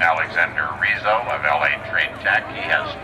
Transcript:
Alexander Rizzo of LA Trade Tech. He has